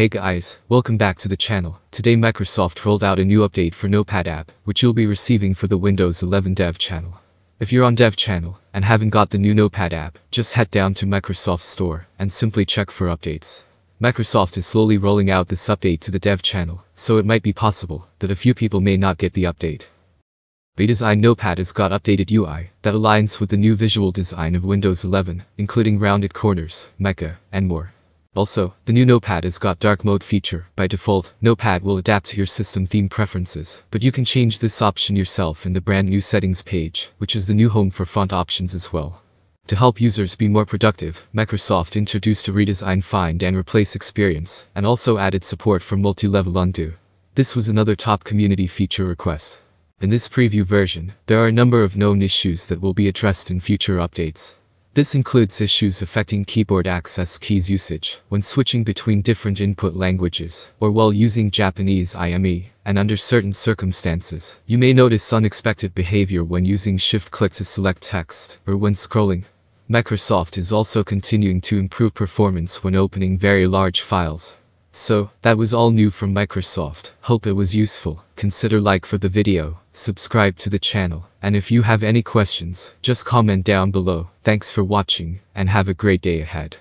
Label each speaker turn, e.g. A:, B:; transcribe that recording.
A: Hey guys, welcome back to the channel. Today Microsoft rolled out a new update for Notepad app, which you'll be receiving for the Windows 11 Dev channel. If you're on Dev channel and haven't got the new Notepad app, just head down to Microsoft Store and simply check for updates. Microsoft is slowly rolling out this update to the Dev channel, so it might be possible that a few people may not get the update. Redesign Notepad has got updated UI that aligns with the new visual design of Windows 11, including rounded corners, Mica, and more. Also, the new Notepad has got dark mode feature. By default, Notepad will adapt to your system theme preferences, but you can change this option yourself in the brand new settings page, which is the new home for font options as well. To help users be more productive, Microsoft introduced a redesigned find and replace experience, and also added support for multi-level undo. This was another top community feature request. In this preview version, there are a number of known issues that will be addressed in future updates. This includes issues affecting keyboard access keys usage when switching between different input languages or while using Japanese IME, and under certain circumstances, you may notice unexpected behavior when using shift-click to select text or when scrolling. Microsoft is also continuing to improve performance when opening very large files. So, that was all new from Microsoft. Hope it was useful. Consider like for the video, subscribe to the channel, and if you have any questions, just comment down below. Thanks for watching, and have a great day ahead.